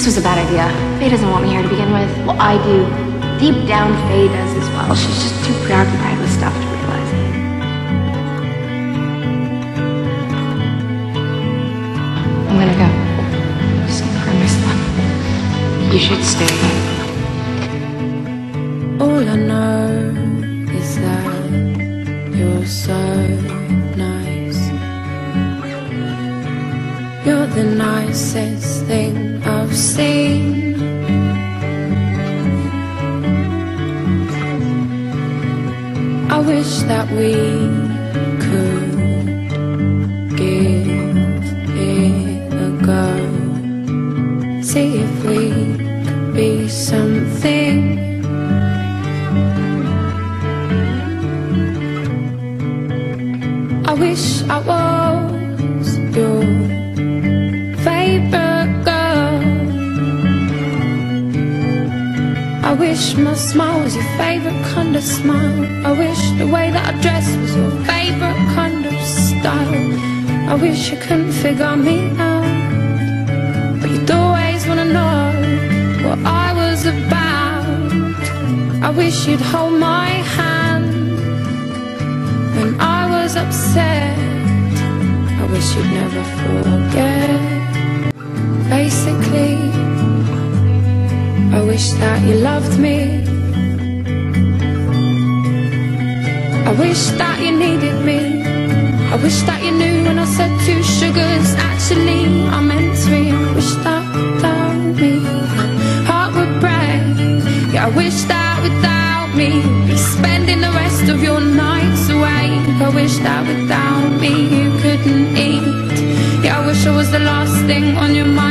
This was a bad idea. Faye doesn't want me here to begin with. Well, I do. Deep down, Faye does as well. She's just too preoccupied with stuff to realize it. I'm gonna go. Just gonna grab my stuff. You should stay. All I know is that you're so nice. You're the nicest thing I've seen. I wish that we could give it a go. See if we could be something. I wish I was your I wish my smile was your favorite kind of smile. I wish the way that I dress was your favorite kind of style. I wish you couldn't figure me out, but you'd always wanna know what I was about. I wish you'd hold my hand when I was upset. I wish you'd never forget. Wish that you loved me. I wish that you needed me. I wish that you knew when I said two sugars. Actually, I meant three. I wish that without me, heart would break. Yeah, I wish that without me, be spending the rest of your nights awake. I wish that without me, you couldn't eat. Yeah, I wish I was the last thing on your mind